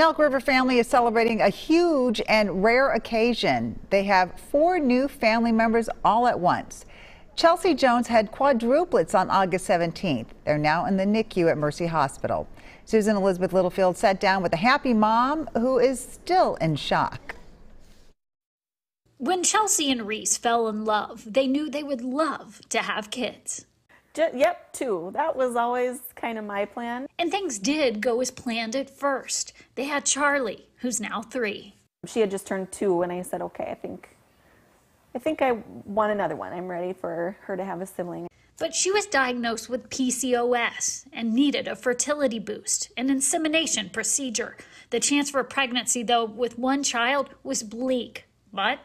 An Elk River family is celebrating a huge and rare occasion. They have four new family members all at once. Chelsea Jones had quadruplets on August 17th. They're now in the NICU at Mercy Hospital. Susan Elizabeth Littlefield sat down with a happy mom who is still in shock. When Chelsea and Reese fell in love, they knew they would love to have kids. Just, yep, two. That was always kind of my plan. And things did go as planned at first. They had Charlie, who's now three. She had just turned two, and I said, okay, I think, I think I want another one. I'm ready for her to have a sibling. But she was diagnosed with PCOS and needed a fertility boost, an insemination procedure. The chance for pregnancy, though, with one child was bleak. But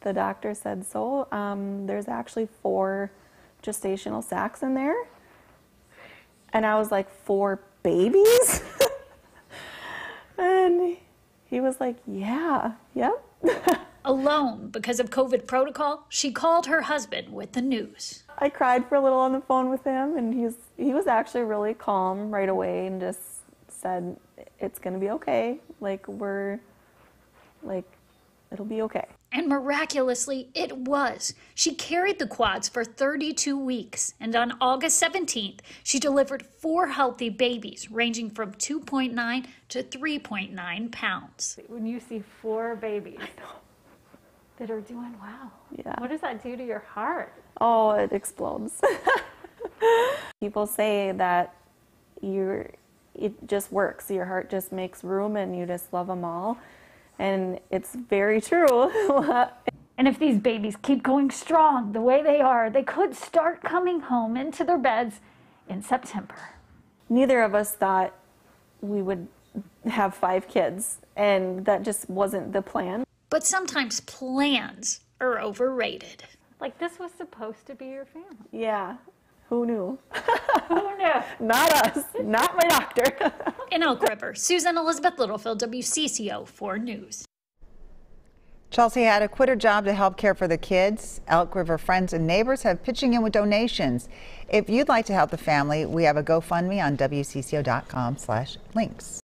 the doctor said so. Um, there's actually four gestational sacs in there. And I was like, four babies? and he was like, yeah, yep. Alone because of COVID protocol, she called her husband with the news. I cried for a little on the phone with him, and he's he was actually really calm right away and just said, "It's gonna be okay. Like we're, like, it'll be okay." And miraculously, it was. She carried the quads for 32 weeks, and on August 17th, she delivered four healthy babies ranging from 2.9 to 3.9 pounds. When you see four babies that are doing well, yeah. what does that do to your heart? Oh, it explodes. People say that you're, it just works. Your heart just makes room and you just love them all. And it's very true. and if these babies keep going strong the way they are, they could start coming home into their beds in September. Neither of us thought we would have five kids, and that just wasn't the plan. But sometimes plans are overrated. Like this was supposed to be your family. Yeah. Who knew? Who knew? Not us. Not my doctor. In Elk River, Susan Elizabeth Littlefield, WCCO 4 News. Chelsea had to quit her job to help care for the kids. Elk River friends and neighbors have pitching in with donations. If you'd like to help the family, we have a GoFundMe on WCCO.com slash links.